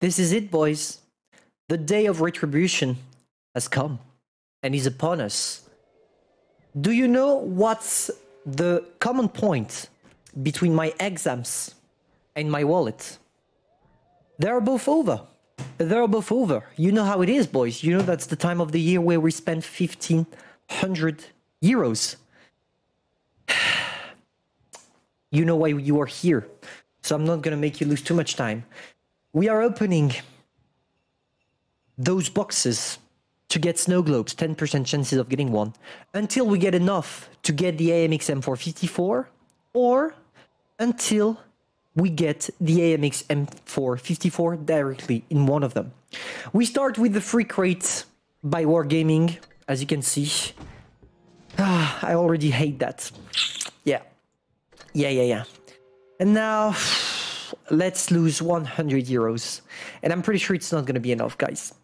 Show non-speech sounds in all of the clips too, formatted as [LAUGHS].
This is it, boys. The day of retribution has come and is upon us. Do you know what's the common point between my exams and my wallet? They're both over. They're both over. You know how it is, boys. You know that's the time of the year where we spend 1500 euros. [SIGHS] You know why you are here. So I'm not going to make you lose too much time. We are opening those boxes to get snow globes, 10% chances of getting one, until we get enough to get the AMX M4 54 or until we get the AMX M4 54 directly in one of them. We start with the free crate by Wargaming, as you can see. Ah, I already hate that. Yeah. Yeah, yeah, yeah. And now, let's lose 100 euros. And I'm pretty sure it's not going to be enough, guys.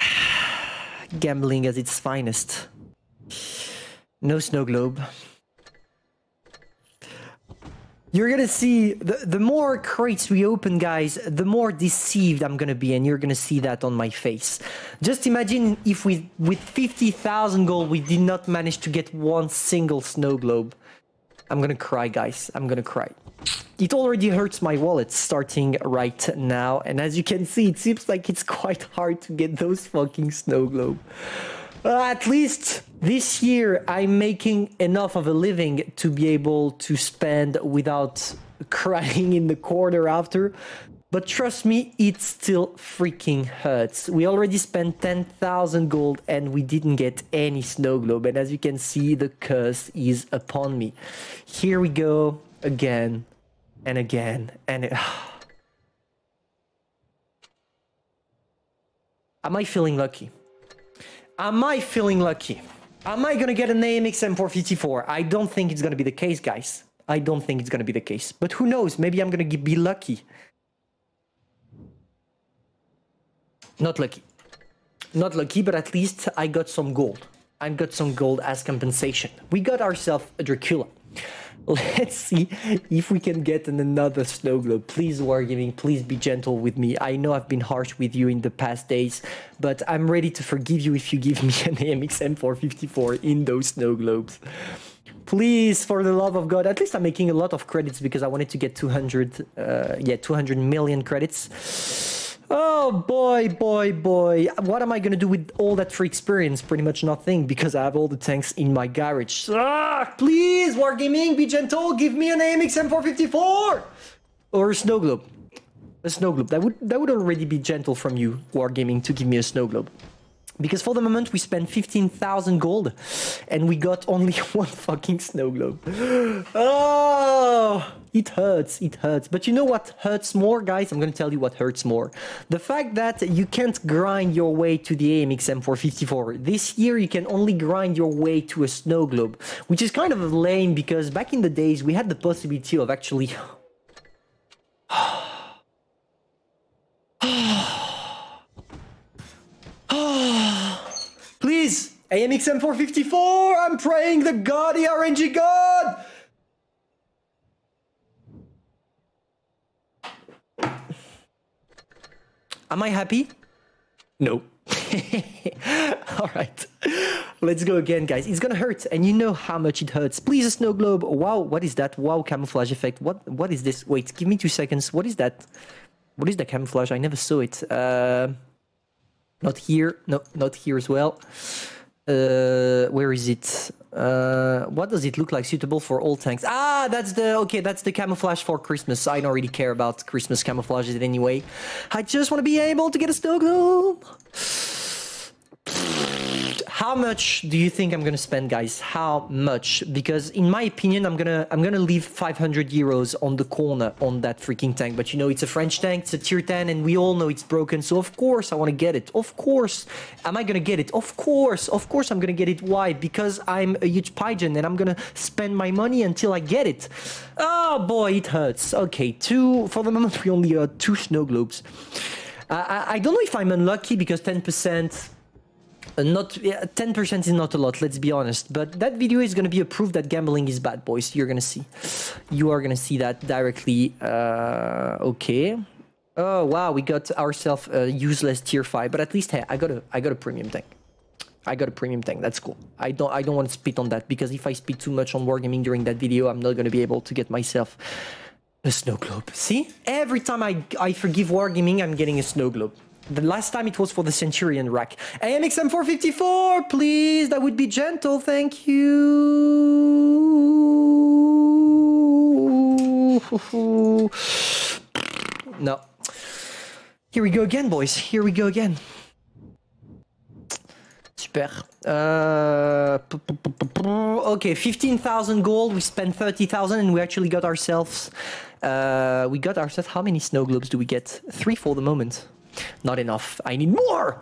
[SIGHS] Gambling at its finest. No snow globe. You're gonna see the, the more crates we open, guys, the more deceived I'm gonna be, and you're gonna see that on my face. Just imagine if we, with 50,000 gold, we did not manage to get one single snow globe. I'm gonna cry, guys. I'm gonna cry. It already hurts my wallet starting right now, and as you can see, it seems like it's quite hard to get those fucking snow globe. Uh, at least this year, I'm making enough of a living to be able to spend without [LAUGHS] crying in the corner after. But trust me, it still freaking hurts. We already spent 10,000 gold and we didn't get any snow globe. And as you can see, the curse is upon me. Here we go again and again. And it... [SIGHS] Am I feeling lucky? Am I feeling lucky? Am I gonna get an AMX M4 54? I don't think it's gonna be the case, guys. I don't think it's gonna be the case. But who knows? Maybe I'm gonna be lucky. Not lucky. Not lucky, but at least I got some gold. I got some gold as compensation. We got ourselves a Dracula. [LAUGHS] Let's see if we can get an another snow globe. Please, Wargaming, please be gentle with me. I know I've been harsh with you in the past days, but I'm ready to forgive you if you give me [LAUGHS] an AMX M4 54 in those snow globes. Please, for the love of God, at least I'm making a lot of credits because I wanted to get 200, uh, yeah, 200 million credits. Oh boy, boy, boy. What am I gonna do with all that free experience? Pretty much nothing because I have all the tanks in my garage. Ah, please, Wargaming, be gentle. Give me an AMX M4 54 or a snow globe. A snow globe. That would that would already be gentle from you, Wargaming, to give me a snow globe. Because for the moment we spent 15,000 gold and we got only [LAUGHS] one fucking snow globe. Oh, it hurts, it hurts. But you know what hurts more, guys? I'm gonna tell you what hurts more. The fact that you can't grind your way to the AMX M4 54. This year you can only grind your way to a snow globe, which is kind of lame because back in the days we had the possibility of actually... Please, AMX M4 54, I'm praying the god, the RNG god! Am I happy? No. [LAUGHS] All right. Let's go again, guys. It's gonna hurt, and you know how much it hurts. Please, a snow globe. Wow, what is that? Wow, camouflage effect. What? What is this? Wait, give me two seconds. What is that? What is the camouflage? I never saw it. Uh, not here. No, not here as well. Uh, where is it? Uh, what does it look like suitable for all tanks? Ah, that's the, okay, that's the camouflage for Christmas. I don't really care about Christmas camouflages anyway. I just want to be able to get a snow globe. How much do you think I'm gonna spend, guys? How much? Because in my opinion, I'm gonna I'm gonna leave 500 euros on the corner on that freaking tank. But you know, it's a French tank, it's a tier 10, and we all know it's broken. So of course I want to get it. Of course, am I gonna get it? Of course, of course I'm gonna get it. Why? Because I'm a huge pigeon and I'm gonna spend my money until I get it. Oh boy, it hurts. Okay, two for the moment we only got two snow globes. Uh, I, I don't know if I'm unlucky because 10% uh, not 10% is not a lot, let's be honest. But that video is going to be a proof that gambling is bad, boys. You're going to see. You are going to see that directly. Uh, okay. Oh wow, we got ourselves a useless tier five, but at least hey, I got a I got a premium tank. I got a premium tank. That's cool. I don't I don't want to spit on that because if I spit too much on wargaming during that video, I'm not gonna be able to get myself a snow globe. See, every time I I forgive wargaming, I'm getting a snow globe. The last time it was for the Centurion rack. AMX M4 54, please. That would be gentle. Thank you. No. Here we go again, boys. Here we go again. Super. Uh, okay, 15,000 gold. We spent 30,000 and we actually got ourselves... Uh, we got ourselves... How many snow globes do we get? Three for the moment. Not enough. I need more!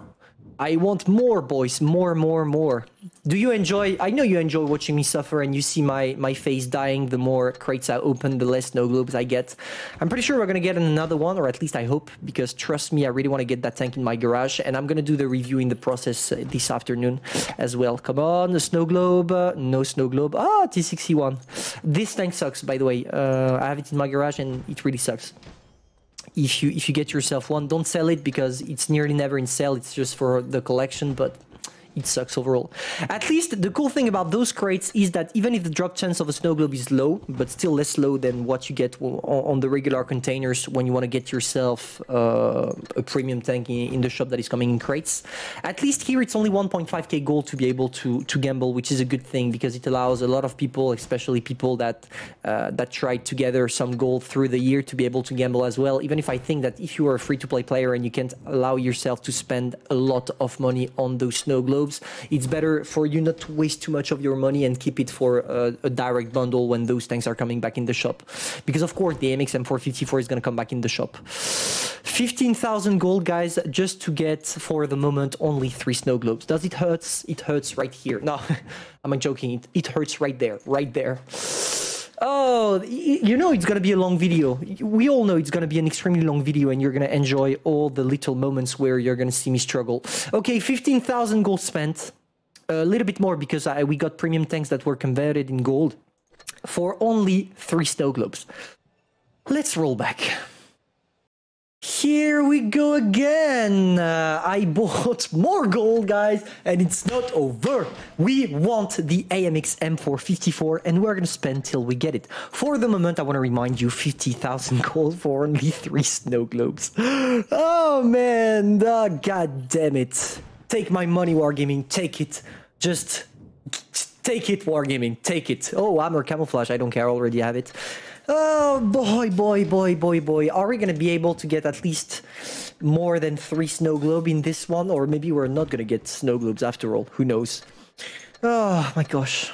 I want more, boys. More, more, more. Do you enjoy... I know you enjoy watching me suffer and you see my, my face dying. The more crates I open, the less snow globes I get. I'm pretty sure we're going to get another one, or at least I hope, because trust me, I really want to get that tank in my garage. And I'm going to do the review in the process uh, this afternoon as well. Come on, the snow globe. Uh, no snow globe. Ah, T61. This tank sucks, by the way. Uh, I have it in my garage and it really sucks if you if you get yourself one don't sell it because it's nearly never in sale. It's just for the collection but it sucks overall. At least the cool thing about those crates is that even if the drop chance of a snow globe is low, but still less low than what you get on the regular containers when you want to get yourself uh, a premium tank in, the shop that is coming in crates. At least here it's only 1.5k gold to be able to to gamble, which is a good thing because it allows a lot of people, especially people that uh, that try to gather some gold through the year, to be able to gamble as well. Even if I think that if you are a free-to-play player and you can't allow yourself to spend a lot of money on those snow globes globes, it's better for you not to waste too much of your money and keep it for a, a direct bundle when those tanks are coming back in the shop. Because of course, the AMX M4 54 is going to come back in the shop. 15,000 gold, guys, just to get, for the moment, only three snow globes. Does it hurt? It hurts right here. No, [LAUGHS] I'm not joking. It, it hurts right there, right there. Oh, you know it's going to be a long video. We all know it's going to be an extremely long video and you're going to enjoy all the little moments where you're going to see me struggle. Okay, 15,000 gold spent. A little bit more because I, we got premium tanks that were converted in gold for only three snow globes. Let's roll back. Here we go again. Uh, I bought more gold, guys, and it's not over. We want the AMX M4 54, and we're gonna spend till we get it. For the moment, I want to remind you 50,000 gold for only [LAUGHS] three snow globes. [GASPS] Oh, man. Oh, God damn it. Take my money, Wargaming. Take it. Just take it, Wargaming. Take it. Oh, armor camouflage. I don't care. I already have it. Oh boy, boy, boy, boy, boy. Are we gonna be able to get at least more than three snow globe in this one? Or maybe we're not gonna get snow globes after all. Who knows? Oh my gosh.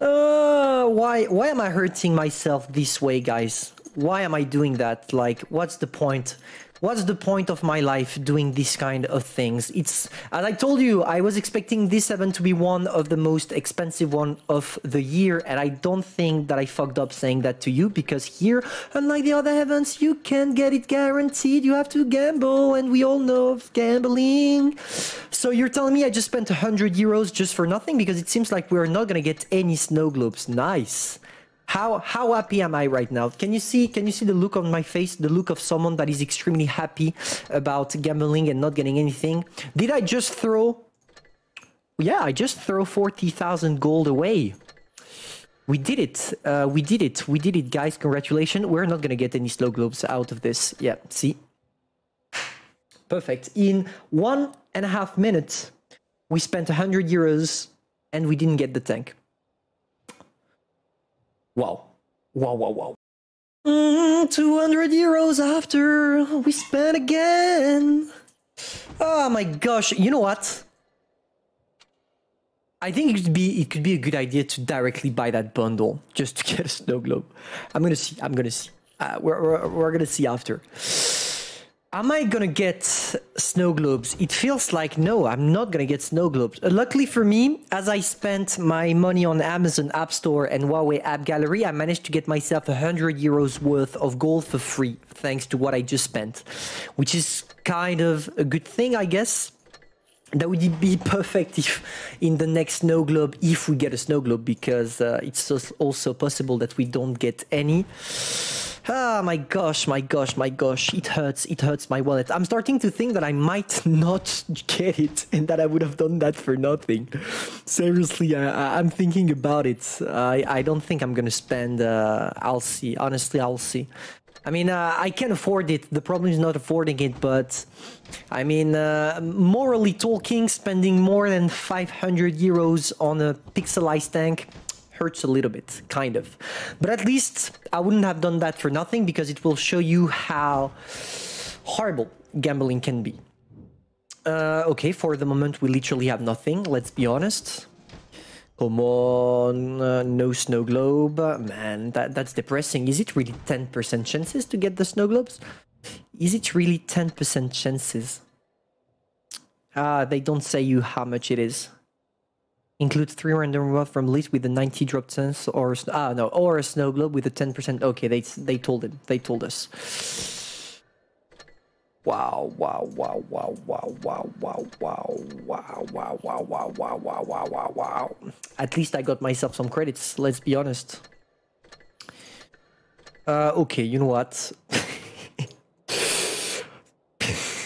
Uh, why, why am I hurting myself this way, guys? Why am I doing that? Like, what's the point? What's the point of my life doing this kind of things? It's as I told you, I was expecting this event to be one of the most expensive one of the year, and I don't think that I fucked up saying that to you because here, unlike the other events, you can't get it guaranteed. You have to gamble, and we all know of gambling. So you're telling me I just spent 100 euros just for nothing because it seems like we're not gonna get any snow globes. Nice. How how happy am I right now? Can you see can you see the look on my face? The look of someone that is extremely happy about gambling and not getting anything. Did I just throw? Yeah, I just throw forty thousand gold away. We did it. Uh, we did it. We did it, guys. Congratulations. We're not gonna get any slow globes out of this. Yeah, see. Perfect. In one and a half minutes, we spent 100 euros and we didn't get the tank. Wow. Wow, wow, wow. Mm, 200 euros after we spent again. Oh my gosh. You know what? I think it could be it could be a good idea to directly buy that bundle just to [LAUGHS] get a snow globe. I'm gonna see. I'm gonna see. Uh, we're, we're, we're gonna see after. Am I gonna get snow globes? It feels like no, I'm not gonna get snow globes. Uh, luckily for me, as I spent my money on Amazon App Store and Huawei App Gallery, I managed to get myself 100 euros worth of gold for free, thanks to what I just spent, which is kind of a good thing, I guess. That would be perfect if in the next snow globe, if we get a snow globe, because uh, it's also possible that we don't get any. Ah, my gosh, my gosh, my gosh. It hurts. It hurts my wallet. I'm starting to think that I might not get it [LAUGHS] and that I would have done that for nothing. Seriously, I, I'm thinking about it. I, I don't think I'm going to spend. Uh, I'll see. Honestly, I'll see. I mean, uh, I can afford it. The problem is not affording it, but I mean, uh, morally talking, spending more than 500 euros on a pixelized tank hurts a little bit, kind of. But at least I wouldn't have done that for nothing because it will show you how horrible gambling can be. Uh, okay, for the moment we literally have nothing, let's be honest. Come on, uh, no snow globe. Man, that, that's depressing. Is it really 10% chances to get the snow globes? Is it really 10% chances? Ah, they don't say you how much it is. Include three random raw from list with a 90 drop chance or ah no or a snow globe with a 10%. Okay, they they told it. They told us. Wow, wow, wow, wow, wow, wow, wow, wow, wow, wow, wow, wow, wow, wow, wow, wow, wow. At least I got myself some credits, let's be honest. Uh, okay, you know what?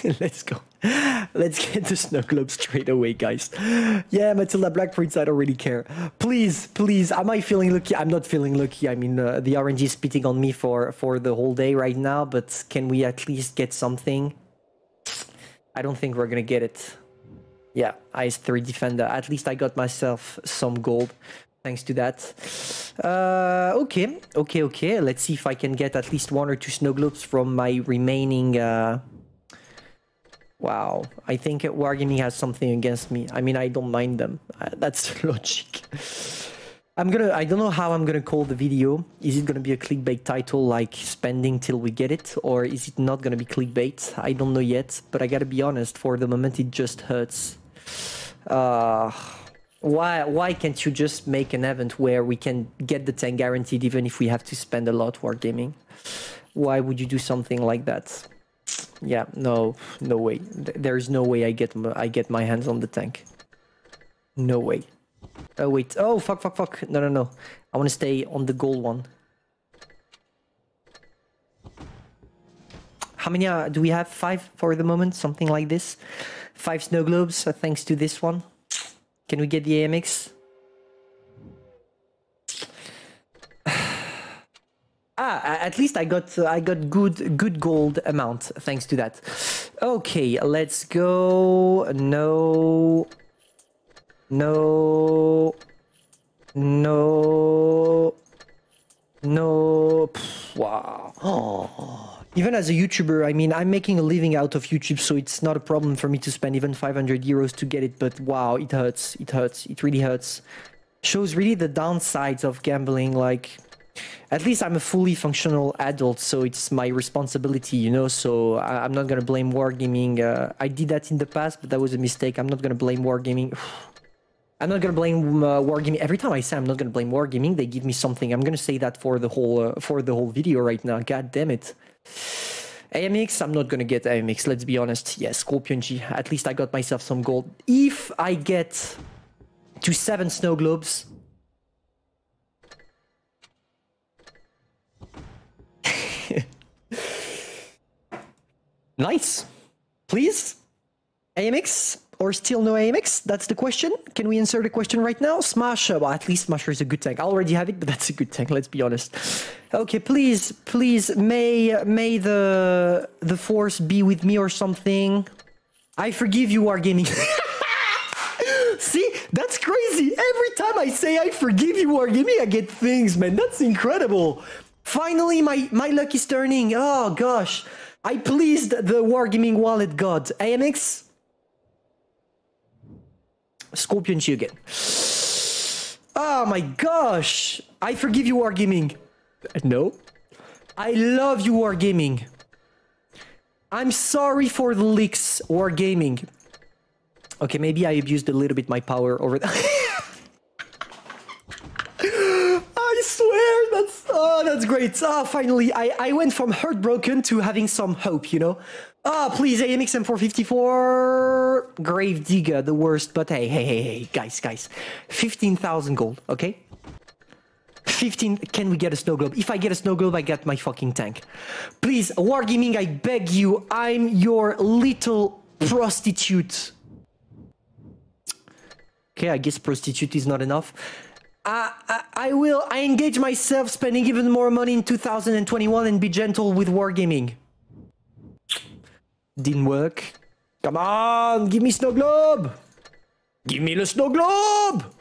[LAUGHS] Let's go. Let's get the snow globe straight away, guys. Yeah, Matilda Black Prince, I don't really care. Please, please, am I feeling lucky? I'm not feeling lucky. I mean, uh, the RNG is spitting on me for, for the whole day right now, but can we at least get something? I don't think we're gonna get it. Yeah, IS-3 Defender. At least I got myself some gold thanks to that. Uh, okay, okay, okay. Let's see if I can get at least one or two snow globes from my remaining... Uh, Wow, I think Wargaming has something against me. I mean, I don't mind them. Uh, that's [LAUGHS] logic. I'm gonna, I don't know how I'm gonna call the video. Is it gonna be a clickbait title like spending till we get it? Or is it not gonna be clickbait? I don't know yet, but I gotta be honest, for the moment it just hurts. Uh, why, why can't you just make an event where we can get the 10 guaranteed even if we have to spend a lot Wargaming? Why would you do something like that? Yeah, no, no way. There's no way I get I get my hands on the tank. No way. Oh wait. Oh fuck, fuck, fuck. No, no, no. I want to stay on the gold one. How many uh, do we have? Five for the moment, something like this. Five snow globes, uh, thanks to this one. Can we get the AMX? Ah, at least I got uh, I got good good gold amount thanks to that. Okay, let's go. No, no, no, no. wow. Oh. [GASPS] Even as a YouTuber, I mean, I'm making a living out of YouTube, so it's not a problem for me to spend even 500 euros to get it. But wow, it hurts. It hurts. It really hurts. Shows really the downsides of gambling. Like at least I'm a fully functional adult, so it's my responsibility, you know. So I, am not gonna blame wargaming. Uh, I did that in the past, but that was a mistake. I'm not gonna blame wargaming. [SIGHS] I'm not gonna blame uh, wargaming. Every time I say I'm not gonna blame wargaming, they give me something. I'm gonna say that for the whole uh, for the whole video right now. God damn it. AMX, I'm not gonna get AMX. Let's be honest. Yeah, Scorpion G. At least I got myself some gold. If I get to seven snow globes, Nice. Please? AMX? Or still no AMX? That's the question. Can we answer the question right now? Smash. Well, at least Smasher is a good tank. I already have it, but that's a good tank. Let's be honest. Okay, please, please, may may the the force be with me or something. I forgive you, Wargaming. [LAUGHS] See, that's crazy. Every time I say I forgive you, Wargaming, I get things, man. That's incredible. Finally, my my luck is turning. Oh gosh. I pleased the Wargaming wallet god. AMX? Scorpion again. Oh my gosh! I forgive you, Wargaming. No. I love you, Wargaming. I'm sorry for the leaks, Wargaming. Okay, maybe I abused a little bit my power over [LAUGHS] there. I swear, that's oh, that's great. Ah, oh, finally, I I went from heartbroken to having some hope. You know. Ah, oh, please, AMX M4 54 Grave Digger, the worst. But hey, hey, hey, hey, guys, guys, fifteen thousand gold. Okay. 15. Can we get a snow globe? If I get a snow globe, I get my fucking tank. Please, Wargaming, I beg you. I'm your little prostitute. Okay, I guess prostitute is not enough. I, will. I engage myself spending even more money in 2021 and be gentle with Wargaming. Didn't work. Come on, give me snow globe. Give me the snow globe.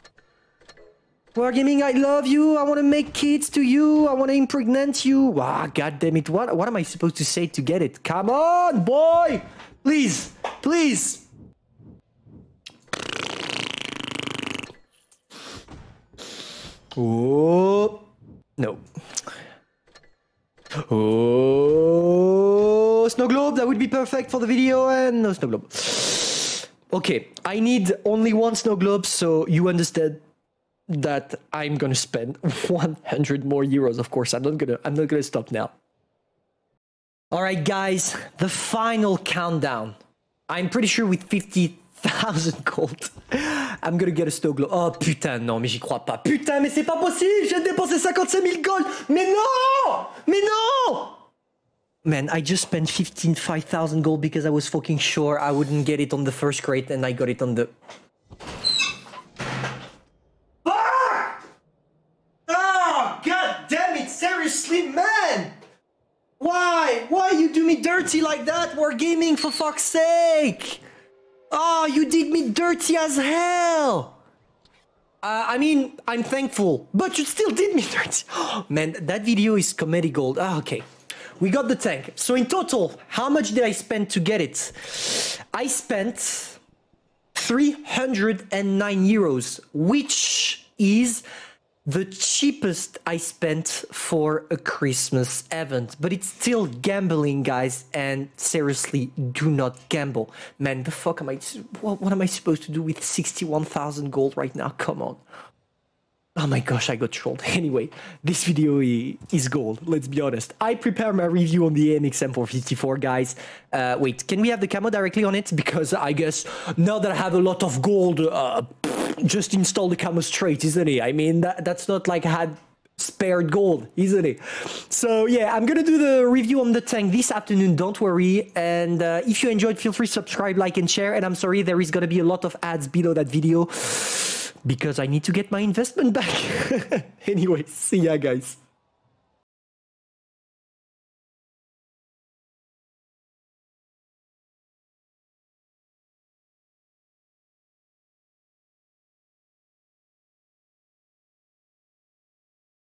Wargaming, I love you. I want to make kids to you. I want to impregnate you. Ah, god damn it. What, what am I supposed to say to get it? Come on, boy. Please, please. Oh, no. Oh, snow globe. That would be perfect for the video and no snow globe. Okay, I need only one snow globe, so you understand that I'm gonna spend [LAUGHS] 100 more euros. Of course, I'm not gonna. I'm not gonna stop now. All right, guys, the final countdown. I'm pretty sure with 50,000 gold, I'm gonna get a snow. Oh putain, non, mais j'y crois pas. Putain, mais c'est pas possible. J'ai dépensé 55 000 gold. Mais non, mais non. Man, I just spent 15, 5,000 gold because I was fucking sure I wouldn't get it on the first crate and I got it on the... Fuck! Oh, god damn it, seriously, man! Why? Why you do me dirty like that, Wargaming, for fuck's sake? Oh, you did me dirty as hell! Uh, I mean, I'm thankful, but you still did me [LAUGHS] dirty. [GASPS] man, that video is comedy gold. Ah, okay we got the tank. So in total, how much did I spend to get it? I spent 309 euros, which is the cheapest I spent for a Christmas event, but it's still gambling, guys. And seriously, do not gamble, man. The fuck am I? What, what am I supposed to do with sixty-one thousand gold right now? Come on. Oh my gosh, I got trolled. [LAUGHS] Anyway, this video is gold, let's be honest. I prepare my review on the AMX M4 54, guys. Uh, wait, can we have the camo directly on it? Because I guess now that I have a lot of gold, uh, just install the camo straight, isn't it? I mean, that, that's not like I had spared gold, isn't it? So yeah, I'm gonna do the review on the tank this afternoon, don't worry. And uh, if you enjoyed, feel free to subscribe, like, and share. And I'm sorry, there is gonna be a lot of ads below that video because I need to get my investment back. [LAUGHS] anyway, see ya guys.